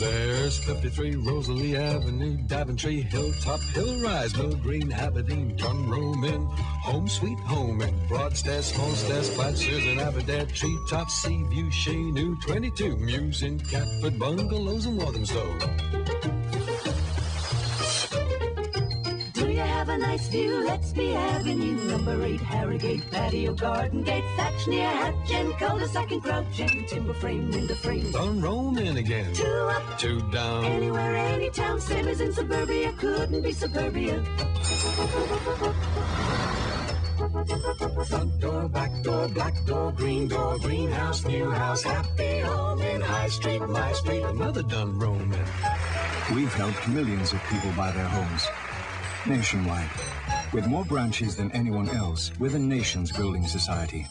West 53, Rosalie Avenue, Daventry, Hilltop, Hill Rise, Mill Green, Aberdeen, Dunroamin, Home Sweet Home in Broadstairs, Smallstairs, Flatshires, and Aberdare, Treetop, Seaview, New 22, Mews in Catford, Bungalows, and Walthamstow. A nice view? Let's be Avenue, number 8, Harrogate, patio, garden gate, thatch near Hatch End, cul-de-sac and Crouch End, timber frame, window frame. Dunroamin again. Two up, Two down. anywhere, anytown, same as in suburbia, couldn't be suburbia. Front door, back door, black door, green door, greenhouse, new house, happy home in High Street, my street, another Dunroamin. We've helped millions of people buy their homes nationwide. With more branches than anyone else, we're the nation's building society.